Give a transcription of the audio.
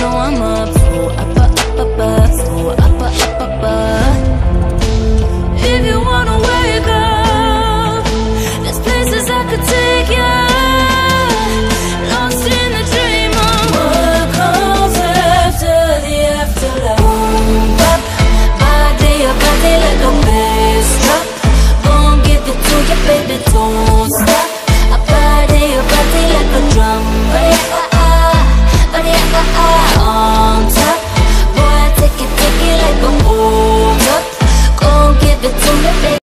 know I'm up for up, up, up, up, for up, up, up, up. If you wanna wake up, there's places I could take you. Lost in the dream of what comes after the afterlife. Boom, bop, body, body like a bass. Gonna give it to you, baby. on top Boy, I take it, take it like a hold give it to me.